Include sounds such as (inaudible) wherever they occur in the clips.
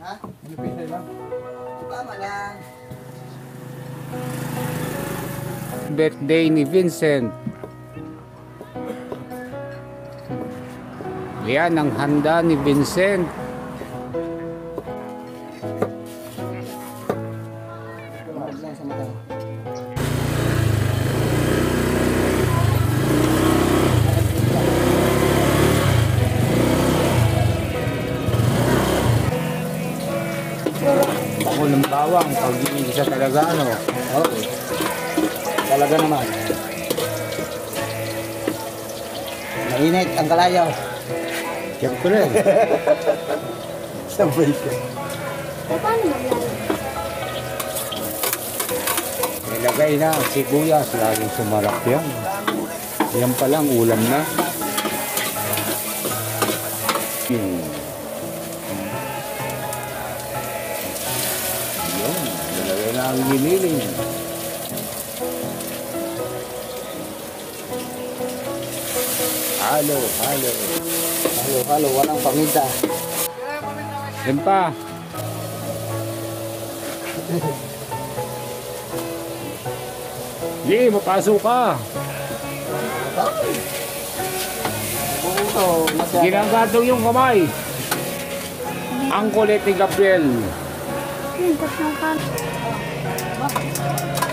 Ha? Pilipinay lang. Tama lang. Birthday ni Vincent. Yan ang handa ni Vincent. Bawang, pag hindi siya talaga ano. Okay. Talaga naman. Mainit ang kalayaw. Siyempre. (laughs) Sabay ka. Nilagay na ang sibuyas, laging sumarap yan. Yan pa lang, ulam na. Hmm. Yun, nilagay na ang giniling. Halo, halo. Halo, halo, walang paminta. Yan pa. Hindi, mapasok ka. Ginagatong yung kamay. Ang kulit ni Gabriel. うん、私のお母さん。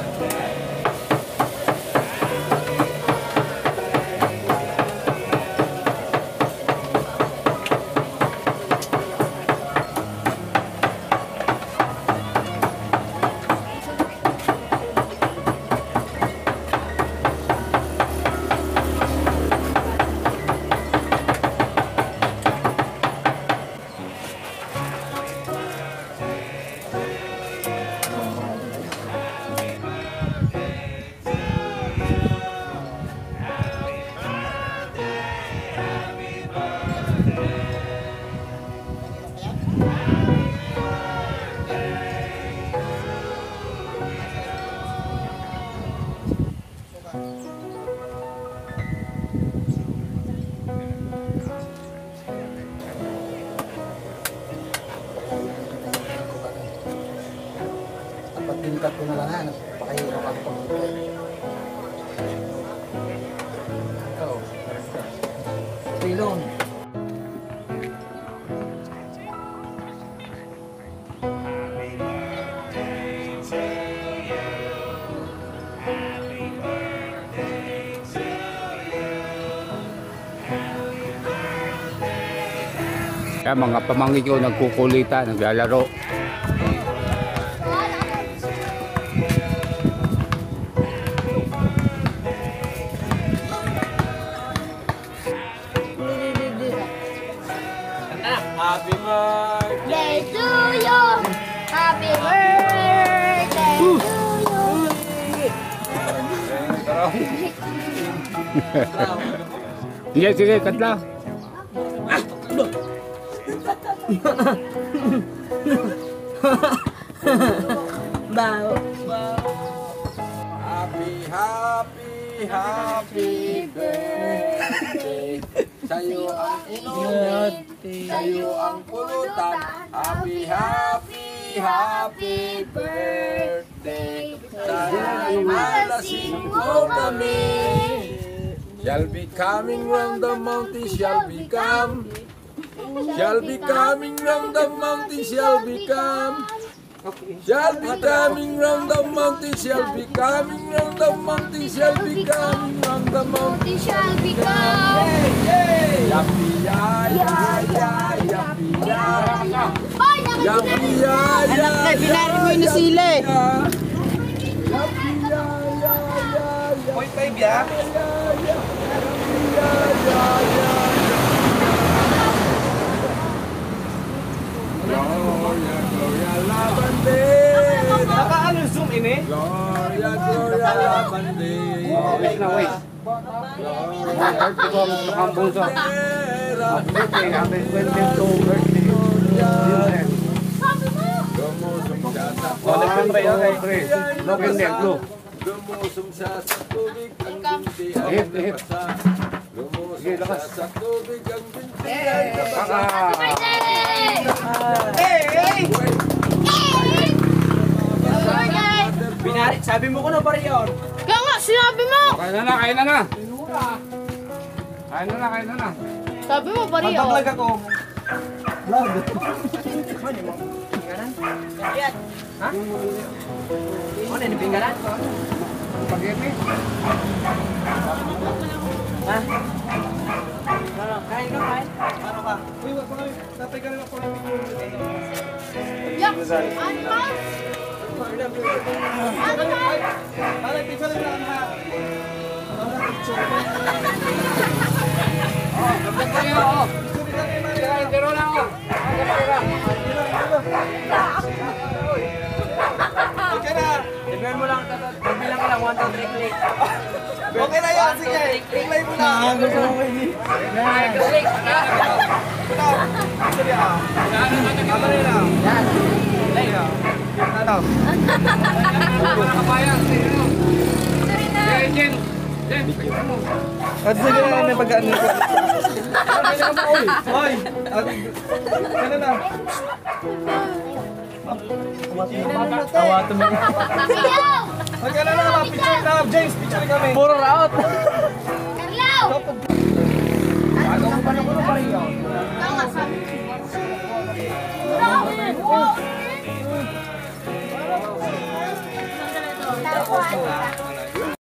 Tingkat ko na lang ha. Napakahirap ako pag Ikaw. Pilon. Kaya mga pamangkin ko nagkukulita, naglalaro. Happy birthday! Day to you. Happy birthday to you. Sige, sige, katla. (laughs) Bao. Happy, happy, happy birthday! Sa'yo ang inumin, sa'yo ang pulutan. Happy, happy, happy birthday! Sana malasing mo kami. Shall be coming round the mountain, shall be come. Shall be coming round the mountain, shall be come. Shall be coming round the mountain, shall be coming round the mountain, shall be coming round the mountain. Shall become. Yappy ya ya ya, yappy ya. Yappy ya ya Anak na, binari mo yung. Yappy ya ya ya, five ya. ini? Gloria, gloria la bandera. Krishna, wait. Hip, hip. Sige, lakas. Hey! Binari, sabi mo ko na pare yun. Kaya nga, sinabi mo! Kain na na, kain na na. Kain na na, kain na na. Sabi mo, pare, oh. Magbablog ako. Vlog. Ha? Ano yung pinggalan? Pag-ibig. Ha? Kain ka, kain. Ano ka? Uy, wag mo kami. Ka lang Yak! Animal! Tignan mo lang, magbilang ka lang, 1, 2, 3, click. Okay na yan, sige. Play mo na. Gusto mo hindi. Click! Sige ah. Ano rin ah. Yan. Sige mo. Sige, Jen. Jen. At sige na, may pag-ano ko. Hoy! Ano na? Tawato mo. Sigaw! Magkano na mga picture na, James, picture kami. Puro raot. Carlo! Ano ko pa naman 过来。